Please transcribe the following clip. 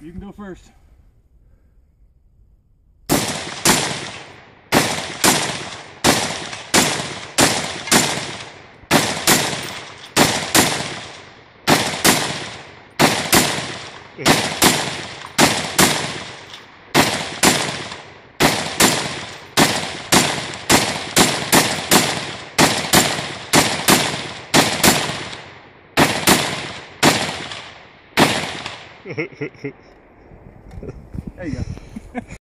You can go first. There you go.